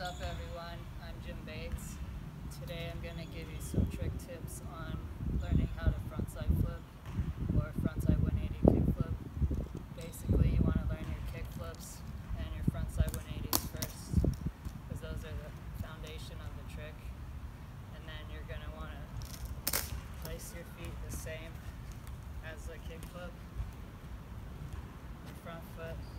What's up everyone? I'm Jim Bates. Today I'm going to give you some trick tips on learning how to frontside flip or frontside 180 kickflip. Basically you want to learn your kick flips and your frontside 180s first because those are the foundation of the trick. And then you're going to want to place your feet the same as the kick flip. front foot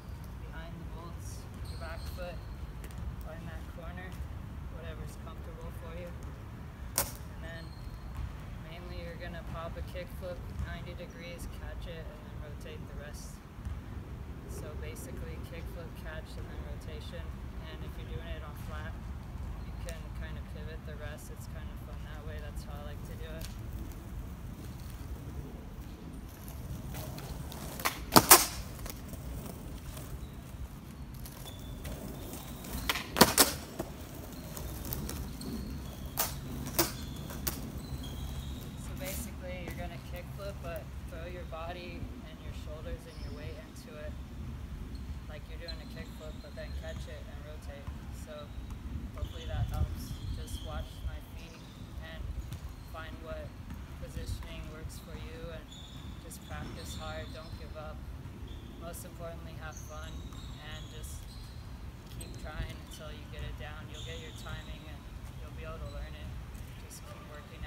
kickflip 90 degrees, catch it, and then rotate the rest. So basically kickflip, catch, and then rotation. And if you're doing it on have fun, and just keep trying until you get it down. You'll get your timing and you'll be able to learn it. Just keep working.